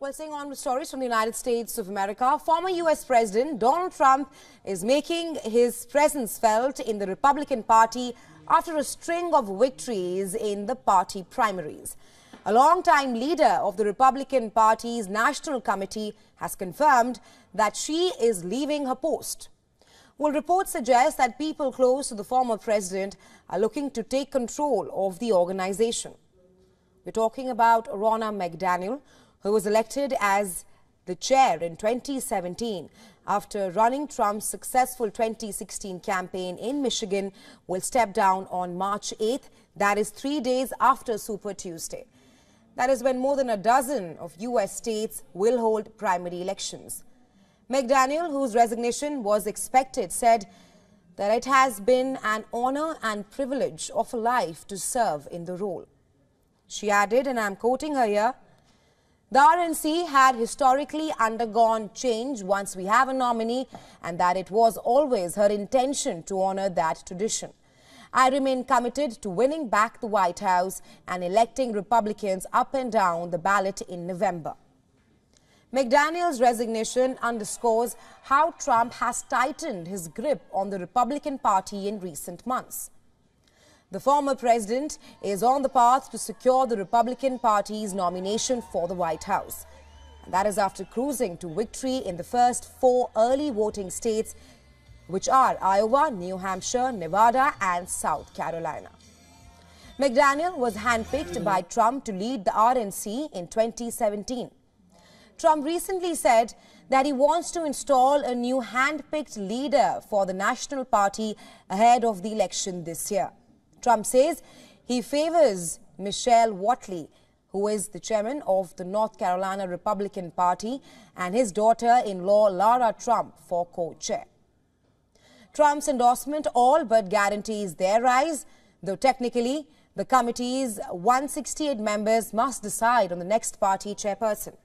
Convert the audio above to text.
Well, staying on with stories from the United States of America, former U.S. President Donald Trump is making his presence felt in the Republican Party after a string of victories in the party primaries. A longtime leader of the Republican Party's National Committee has confirmed that she is leaving her post. Well, reports suggest that people close to the former president are looking to take control of the organization. We're talking about Ronna McDaniel, who was elected as the chair in 2017 after running Trump's successful 2016 campaign in Michigan will step down on March 8th. That is three days after Super Tuesday. That is when more than a dozen of U.S. states will hold primary elections. McDaniel, whose resignation was expected, said that it has been an honor and privilege of a life to serve in the role. She added, and I'm quoting her here, the RNC had historically undergone change once we have a nominee and that it was always her intention to honor that tradition. I remain committed to winning back the White House and electing Republicans up and down the ballot in November. McDaniel's resignation underscores how Trump has tightened his grip on the Republican Party in recent months. The former president is on the path to secure the Republican Party's nomination for the White House. And that is after cruising to victory in the first four early voting states, which are Iowa, New Hampshire, Nevada and South Carolina. McDaniel was handpicked by Trump to lead the RNC in 2017. Trump recently said that he wants to install a new handpicked leader for the National Party ahead of the election this year. Trump says he favors Michael Whatley, who is the chairman of the North Carolina Republican Party, and his daughter-in-law Lara Trump for co-chair. Trump's endorsement all but guarantees their rise, though technically the committee's 168 members must decide on the next party chairperson.